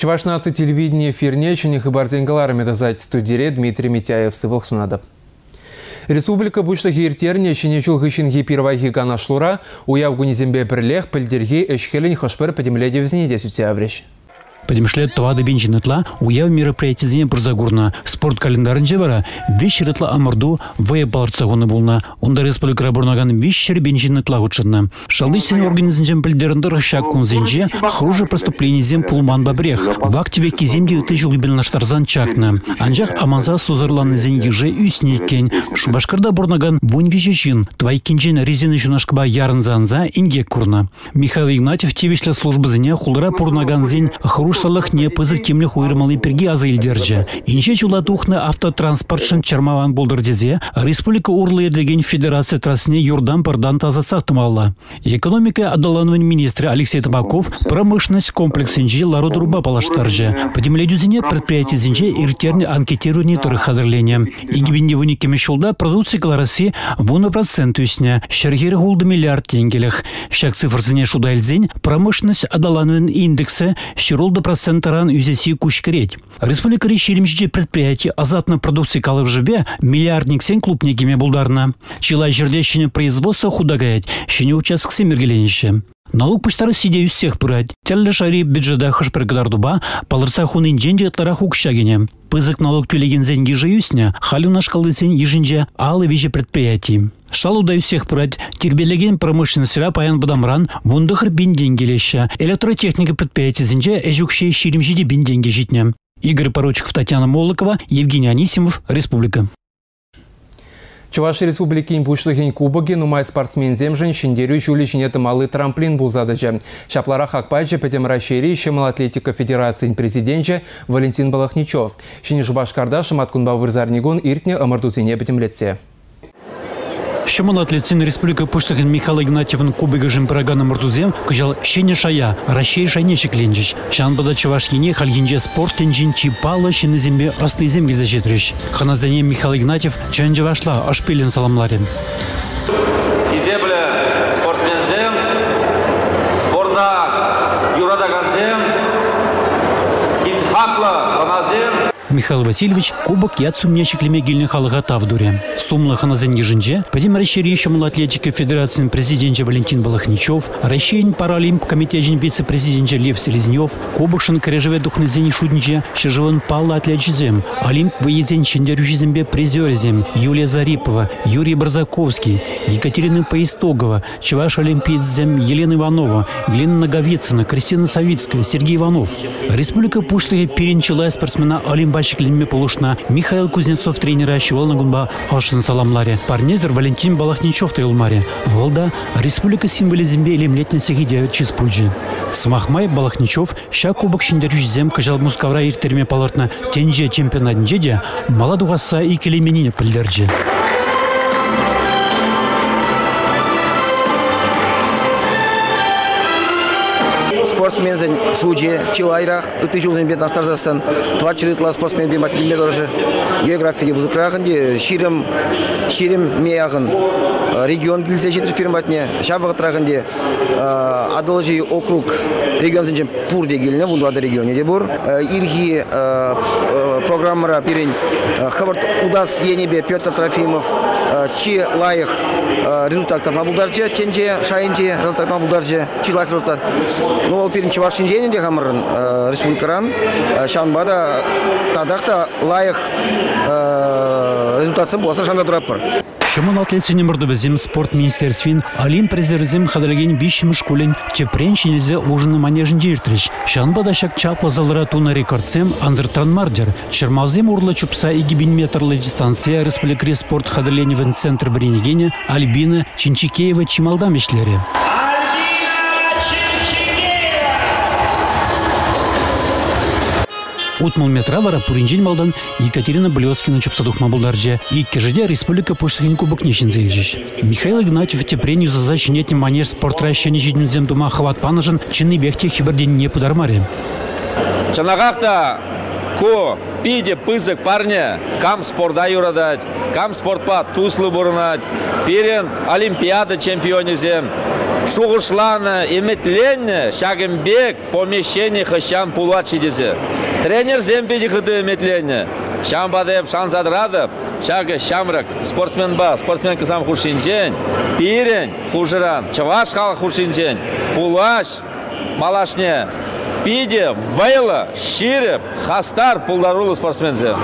Чуваш наци телевидение эфирне чуних и барзенгаларами дазать студире Дмитрий Митяев сывыл сунады. Республика бұшты хейіртеріне шіне жылғышынғы первайғы ганашлура уяв гунизембе бірлех пілдерге әшкелін хошпыр пәдемледе візіне де сүтсе авреш. Подемшлет тавады бенчинетла уяв мероприятие прозагурна. Спорт календарын жевара вечеритла амырду вая баларцагуны булна. Онда республика бурнаган вечер бенчинетла гучынна. Шалды сен организмжен пілдерінді рышак кунзенже хруже преступление зем пулман бабрех. В активе киземде ты наштарзан чакна. Анжақ аманза сузырланы зенегеже үснекен. Шубашкарда бурнаган вунь вежежин. Твай кинжен резины жунашкаба ярынзанза инге курна. Михаил Игнатьев тевишле службы зене хулыра пурнаган зень хруш Ушсалых не пызык темлі хуйрмалы перги аза илдерджі. Инше чула тухны автотранспортшын чармаван болдырдезе, республика урлы федерация трасыне юрдан пырдан таза сақтымалла. Экономика адалануын министрі Алексей Табаков промышленность комплексінжі лару друба палаштаржы. Подемледюзіне предприятие зінже иртерні анкетирование туры хадырление. Игибинде вуникеме шулда продукция клараси вуна процент үсіне. Шергері гулды миллиард тенгелях. Шак цифрсыне шуда эльзень промышленность адалануын индексы ширулды проценттаран үзесі күшкірет. Республика решилимші предприятие азатны продукции калып жібе миллиардник сен клуб негеме булдарна. Чила жерде шіне производство худагает, шіне участкысы мергеленіші. Налог пуштары сиде всех пырать. Тәллі шари бюджета хышпыргыдар дуба, палырса хунын дженде атлара хукшагене. Пызык налог түлеген зенги жиюсне, халюна шкалы сен ежинже алы веже предприятий. Шалуда всех пырать, тербелеген промышленность паян бадамран, вундахыр бинден келеші. Электротехника предприятий зенже эжукше ширимжиде бинденге житне. Игорь Порочков, Татьяна Молокова, Евгений Анисимов, Республика. Чуваш республикин пушлыхин кубоги нумай спортсмен земжен шиндерю жюли жинеты малый трамплин булзадыжы. Шаплара хакпайжы петем расшири шемал атлетика федерации президенче Валентин Балахничев. Шине жубашкарда шаматкунба вырзарнигун иртне амардузине летсе. Шымын атлетсен республика пуштығын Михаил Игнатьевын кубыгы жымпыраганы мұртузем күжал шене шая, Россия шайне шекленжіш. Шанбада чывашкине хальгинже спорт тенжин чипалы шыны зембе асты зем келзе жетіріш. Ханазане Михаил Игнатьев чанжы вашла ашпелен саламларен. Михаил Васильевич кубок яд сумнячиклеме гильны халыға тавдуре. Сумлы ханазен ежінже, падим расширие шамыл атлетика федерациян президенте Валентин Балахничев, Россиян паралимп комитетен вице-президенте Лев Селезнев, кубокшын крежеве духнызен шудниче, шежевын палла атлетчизем, Олимп выезен шендерюжизембе призерезем, Юлия Зарипова, Юрий Барзаковский, Екатерина Поистогова, Чеваш Олимпийцзем Елена Иванова, Елена Наговицына, Кристина Савицкая, Сергей Иванов. Республика Пуштыге перенчила спортсмена Олимпа башиклинме полушна Михаил Кузнецов тренера Шиволна гунба ашын саламларе. Парнезер Валентин Балахничев тайлмаре. Волда республика символизмбе элемлетне сегиде чиспруджи. Смахмай Балахничев ща кубок шиндерюш зем кажал мускавра иртерме палартна тенже чемпионат джеде маладугаса и келеменине пілдерджи. спортсмензен шуже чилайрах ыты жылзен бет аштарзасын твачырытла спортсмен бе матилме дорожы. География бузыкрахынде ширим ширим меягын. Регион килсе жетір перматне шабығытрахынде адылжи округ регион сенчен пур дегеліне бұндады регионе де бұр ирхи программара перен хабар удас енебе Петр Трофимов чи лайық результаттар мабулдарчы тенже шайынче результат мабулдарчы чи лайық результат. Ну ол перин чувашин женінде хамырын республикаран шанбада тадақта лайық результатсын болса шанда тұраппыр Шымын атлетсене візім спорт министерствен Алим презерзем хадырген бишіміш көлін тепрен шенезе ужыны манежін жертіріш. Шанбада шак чапла залыра туна рекордсем андыртран мардер. Чермазем урла чупса и гибин метрлы дистанция республикри спорт хадырленевен центр Бренегене Альбина Чинчикеева Чималдамишлері. Утмал метра вара пуринжин малдан Екатерина Блескина чупсадух мабулдарже. И кежеде республика поштыхин кубок нешин зельжиш. Михаил Игнатьев тепренью за защинетни манеж спортраща нежидню земдума хават панажын чинный бехте хиберден не подармаре. Чанағақта ко пиде пызык парня кам спорда юрадать кам спортпа туслы бурнать пирен олимпиада чемпионизем шуғышланы еметленне шагымбек помещение хыщан пулат шидезе тренер зембеди хыды еметленне шамбадеп шанзадрадып шагы шамрак спортсмен ба спортсмен кызам хушинжен пирен хужыран чаваш хал хушинжен пулаш малашне пиде вейла ширеп хастар пулдарулы спортсмензе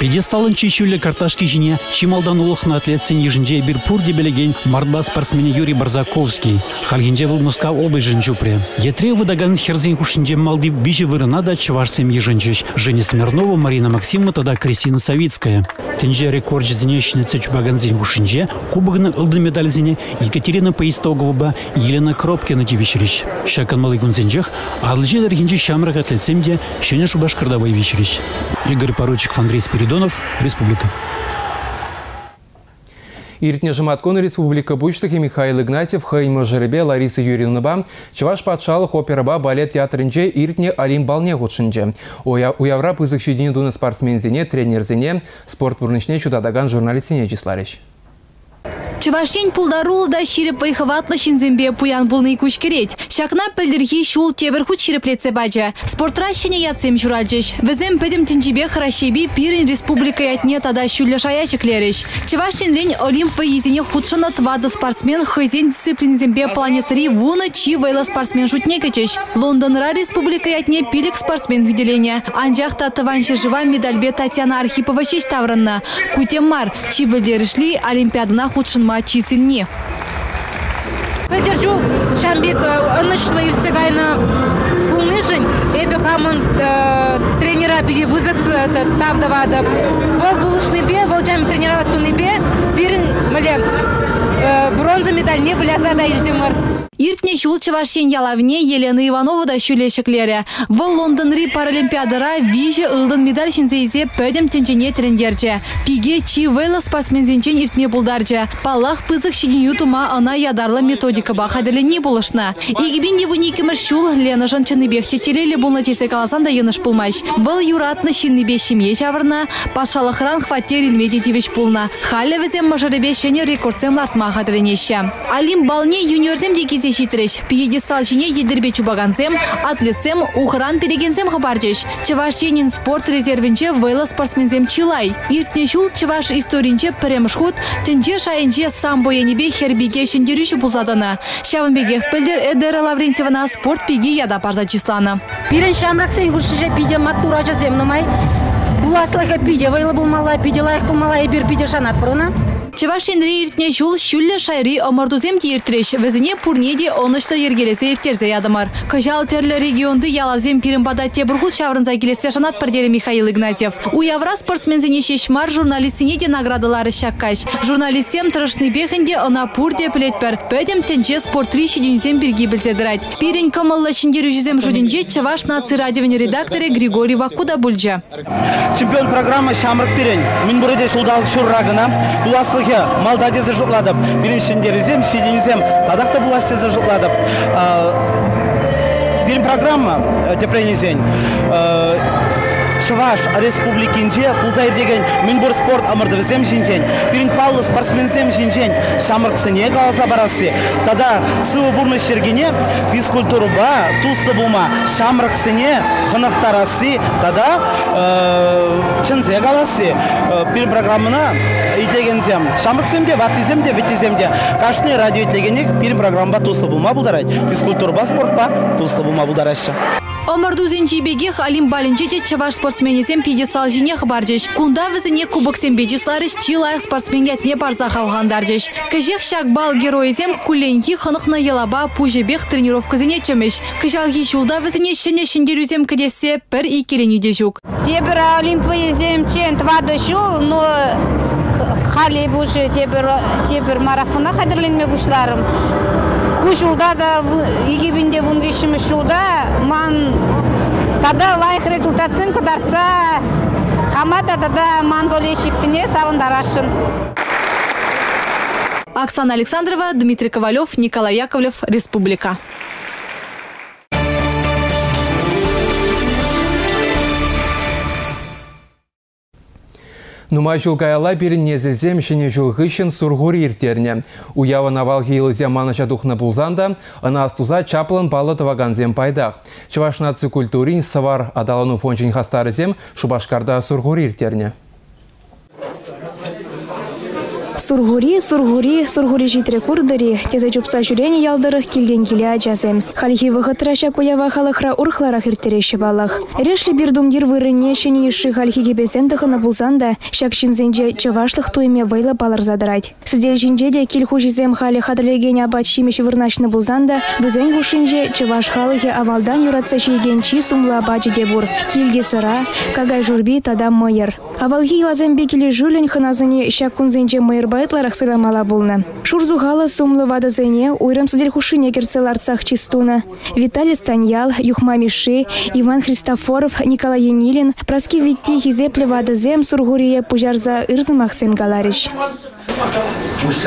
Пьедесталын чечулі карташки жіне чималдан улықны атлетсен ежінже бір пурде белеген мартба спортсмені Юрий Барзаковский. Халгинже Вылмуска обыжын жупре. Етре выдаган херзен хушинже малды бижі вырына да чывашсем ежінжеш. Женя Смирнова, Марина Максимова, тогда Кристина Савицкая. Тінже рекорд зенешіне цечубаганзен хушинже, кубогны ылды медальзене Екатерина Поистогова Елена Кропкина тивишриш. Шакан малый гунзенжех, адлже дәргенже шамрак атлетсемде шене шубашкардавай вишриш. Игорь Поручиков, Андрей Спиридонов, Республика. Иртне жыматкон республика бучлығы Михаил Игнатьев, Хайма Жеребе, Лариса Юрьевнаба, Чаваш патшалық операба балет театрынже иртне Алим Балне ғутшынже. Уявра пызық шүйдені дуны спортсмензене, тренерзене, спорт бұрнышне чудадаган журналистіне жисларыш. Чывашень пулдарул да ширіп вайхыватлы шинзембе пуян булны күшкерет. Шакна пілдірхи шул тебір худ шириплетсе бачы. Спортра шене ятсем журалжыш. Візем пәдім тінчебе харашеби пирен республика ятне тада шүлі шая шеклеріш. Чывашень рен олимп вайезіне худшына твады спортсмен хызен дисциплинзембе планетари вуны чи вайла спортсмен шутне кечеш. Лондонра республика ятне пилік спортсмен хүделене. Анжақта тываншы жива медальбе Татьяна Архипова шеш таврынна. Кутеммар, чи білдерішли олимпиадына худшын матчи сильне. Поддержу Шамбек ынышлы ирцегайны пулнышын, эбі хамын тренера биге вызык тавдавады. Вол булышны бе, вол жам тренера туны бе, бирін міле бронза медаль не влязада илдемір. Иртне шул чавашен ялавне Елена Иванова да шүлешіклері. Выл Лондонри паралимпиадара виже ылдын медаль шинзейзе пөдім тенчене трендерже. Пиге чи вейла спортсмензенчен иртме булдарже. Палах пызык шиню тума ана ядарлы методика бахаділіне булышна. Игибин девуникімір шул Лена жанчыны бехте телелі бұлны тесе каласан да еныш пулмаш. Выл юратны шинны бешіме чавырна, пашалықран хваттер илмеде тивеш пулна. Халі візем мажарыбе шене рекордсем лартма хаділенеші. Алим балне юниорзем декизе шитреш. Пьедестал жіне елдербе чубаганзем, атлетсем, ухран перегензем хабарчеш. Чевашенин спорт резервінче вейла спортсмензем чилай. Иртне шул чеваш историнче піремшхут, тінче шайынче сам боянебе хербиге шендерюші бұзадыны. Шавынбегех пілдер Эдера Лаврентьевна спорт пиге яда парза числаны. Пирен шамрак сен хушише пиде маттура жазем нумай. Буласлыға пиде вейла булмала, пиде лайық булмала, ебір пиде шанат бұрына. Чевашенри иртне жул шүллі шайри омырдузем тиіртіреш, візіне пурнеде онышты ергелесе иртерзе ядымар. Кыжал терлі регионды ялазем пирімбада тебірғуз шаврынза келесе жанат пірдері Михаил Игнатьев. Уявра спортсмензіне шешмар журналистіне де наградылары шаккаш. Журналистем тұрышны бехінде она пурде плетпер. Пөдем тенче спортри шедюнзем бірге білзедірайд. Пирен камалла шиндеру жүзем жудинже Чеваш наци радиовен редакторы Григорий Вакуда бульджа. Чемпион программы Шамрык Пирен. Мен бұрыде шулдалық шуррагына. Бұл аслығы малдадезі жұтладып. Біріншіндерізем, шеденізем, тадақта бұл асезі жұтладып. Бірін программа тепренезен. Чуваш республикинже пулзайыр деген минбур спорт амырды візем жинжен. Бірін паулы спортсмензем жинжен шамырқсыне қаласа барасы. Тада сывы бұрны шергене физкультуру ба, тусы бұлма шамырқсыне хынықтарасы. Тада чынзе қаласы. Бірін программына итегензем. Шамырқсемде, ваттиземде, виттиземде. Кашны радио итегенек бірін программа тусы бұлма бұлдарайды. Физкультура ба, спорт бұлма бұлдарайшы. Омырдузен жибегех Алим Балинчете чаваш спортсменесем пьедестал жине хабаржеш. Кунда візіне кубоксем беджисларыш чилайық спортсменетне барза халғандаржеш. Кыжех шак бал героизем куленхи хынықна елаба пужебех тренировкызіне чөмеш. Кыжалги шулда візіне шене шендерюзем кедесе пір икеленюде жүк. Тебір олимпиязем чен твады шул, но хали бушы тебір марафона қадірленме бұшларым. Кушулда да егебінде вун вишімі шулда ман тада лайық результатсын кыдарца хамада да ман болешіксіне савындарашын. Оксана Александрова, Дмитрий Ковалев, Николай Яковлев, Республика. Нума жылгаяла берін незізем шыне жылғышын сургури иртерне. Уява навал хейлізе маныша духна булзанда, ына астуза чаплын балы тываганзем пайдақ. Чываш наци культурин савар адалану фончин хастарызем шубашкарда сургури иртерне. Сургури, сургури, сургури житре курдыри, тезе чупса жүрене ялдырых келген келе ачазым. Халихи вахытраша куява халықра урхларах иртереші балах. Решли бирдумдир вырыне шыне иши халихи кебесен тахына булзанда, шак шинзенже чавашлых туйме вайла балар задырать. Сидел жинже де кил хужизем хали хадрлеген абат шимеш вырнашны булзанда, вызен хушинже чаваш халихи авалдан юратса шейген чи сумла абачы дебур. Килге сыра, кагай журби тада мыйыр. Авалхи лазембе келе жүлін хыназыне шак кунзенже мыйыр байтларах сыйламала булны. Шурзухала сумлы вадазене уйрам сыдел хушине керцеларцах чистуна. Виталий Станьял, Юхма Миши, Иван Христофоров, Николай Енилин, праски витти хизепле вадазем сургурие пужарза ырзымах сем галариш. Пусть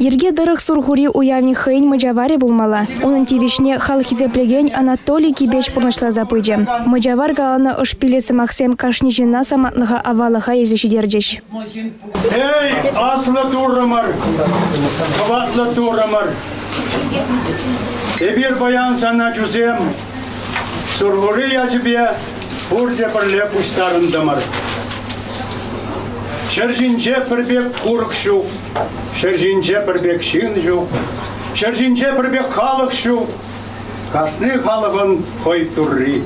Ерге дырық сургури уявни хейн мыжаваре булмала. Унын тивишне хал хизеплеген Анатолий Кибеч пурнашла запыджа. Мыжавар галаны ыш пилесі Максим Кашнижина саматлыға авалыға езеші дердеш. Эй, аслы турымыр, қыватлы турымыр. Эбир баян сана жүзем, сургури яжыбе, бұрде бірле пұштарындымыр. Шыржинче пірбек құрық шу, шыржинче пірбек шин жу, шыржинче пірбек халық шу, кашны халығын қой турри.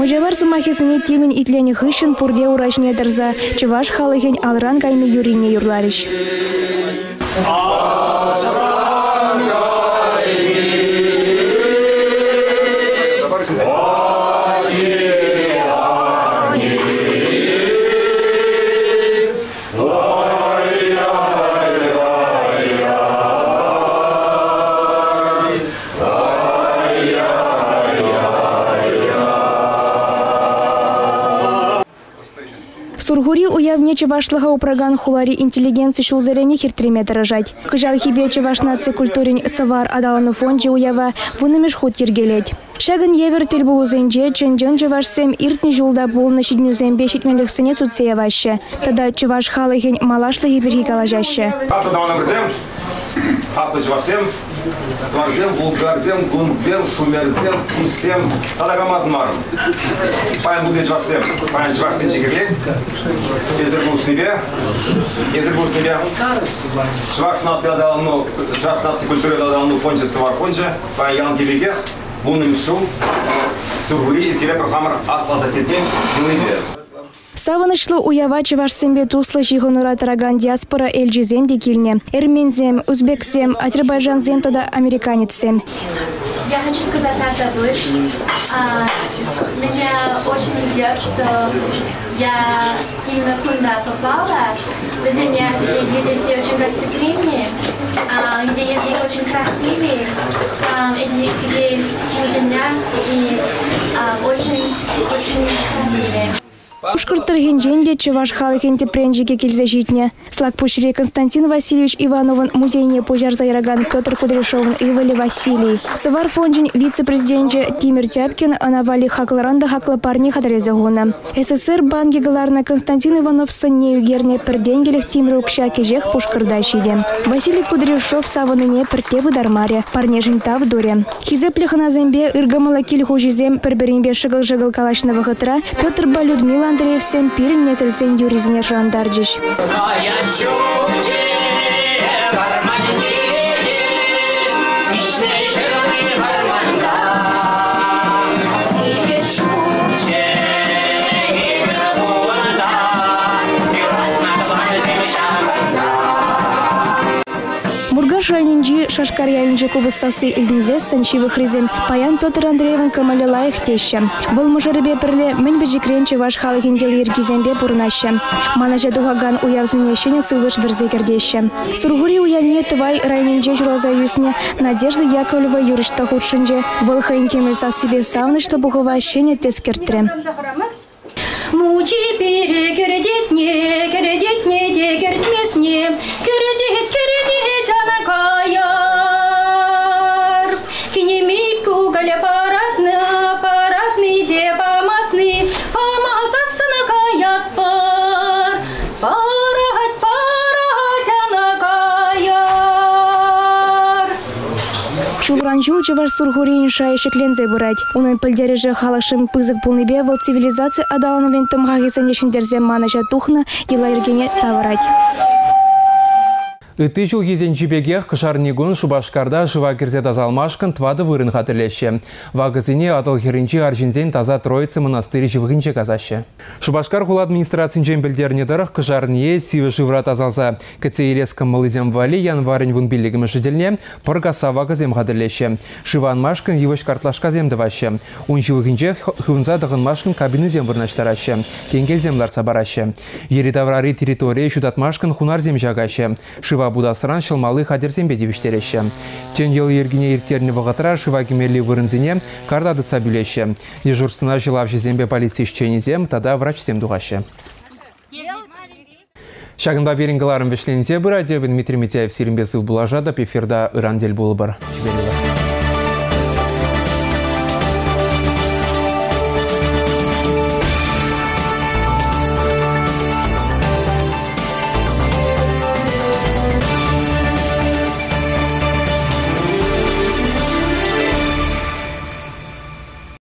Мыжавар сымахесіне темін итлені хышын пурде урашне дырза, чываш халыхен алран кайме юрине юрлариш. Сургури уявне чевашлыға упраган хулари интеллигенция шулзарене хиртреме дырыжать. Кыжал хибе чеваш наци культурин савар адаланы фонжи уява вунымеш худ тергелет. Шагын евер тел булузенже чынжын чевашсем иртни жулда булны шиднюзембе шитмеліксіне суцея ваще. Тада чеваш халыхен малашлы еберги калажаще. Хатты давана бірзем, хатты жыварсем, сварзем, булгарзем, гунзем, шумерзем, скипсем, тада камазын марым. Паян буде жыварсем, паян жыварсен чекерле, езір бұлшнебе, езір бұлшнебе, жыварш нация жыварш нация культуры фонче ян затезем, нуйбе. Савынышлы уява чевашсембе туслы жиғынура тараган диаспора эльжизем де килне. Эрмензем, узбексем, азербайжанзем тада американецем. Я хочу сказать от Абыш. А, Меня очень везет, что я именно куда попала. В земле, где люди все очень гостеприимные, а, где язык очень красивый, а, и где, где земля и а, очень, очень красивые. Ушкыртырген женде чеваш халыхен тепренжиге келзе житне. Константин Васильевич Ивановын музейне пожар зайраган Петр Кудряшовын Ивали Василий. Сывар фонжин вице-президенте Тимир Тяпкин анавали хакларанда хакла парни. СССР банги галарна Константин Иванов сынне югерне перденгелих Тимир Укша кежех пушкырда шиде. Василий Кудряшов савыныне піртебі дармаре, парнежин тав дуре. Кил хужизем шыгыл-жыгыл калашны вахытра Петр ба Людмила Андреевсен пирин незелсен юризіне жандарджиш. Сургуш районинжи Шашкар ялинжи кубыстасы илдинзе санчивы хризем Паян Петр Андреевын камалі лайық теші. Бұл мұжырыбе бірлі мін біжікрен чеваш халығын ел ергізембе бұрнашы. Манажа дуғаган уявзынешіне сылыш вірзе кердеші. Сургури уявне тывай районинже журалза юсне Надежда Яковлева юрышта худшынже. Бұл хайын кемелса себе савнышты бұғыва шене тескерттірі. Мучи пере кердетне, кердетне, де кердмесне, Шулран жул чеваш сургурин шай шеклензе бұрайд. Унын пілдережі халықшын пызық бұлныбе выл цивилизация адаланы вентім ғағисан ешіндерзе манажа тухна ила ергене таварайд. Үті жыл кезен жібегех кышарнигун Шубашкарда жыва кірзе тазалмашкын твады вырын хатырлеші. Вагызыне атыл херінчі аржинзен таза троицы монастырь жывығынче казашы. Шубашкар хул администрациян білдеріне дырық кышарние сивы жывра тазалса. Кіце елескім мылызем вали январин вун білігімі жыделне пыргаса вагызем хатырлеші. Шыван машкын евыш картлашка земдывашы. Un жывығынче хывынза дығын машкын кабины зем вырнаштарашы. Кенгел землар сабарашы. Еритаврари территория шудатмашкын хунар зем жагашы. Шыва будасыран шылмалы хадерсембе девіштереші. Тен ел ергіне ертеріне вағатыра шыва кемелі вырынзіне кардадыца білеші. Дежурсына жылап жезембе полиция ішченезем, тада врачсем дуғашы. Шагында берінгіларым вешлензе бұра, Дмитрий Митяев сирімбесів бұлажады, пеферда ырандель болы бар. Жіберілі.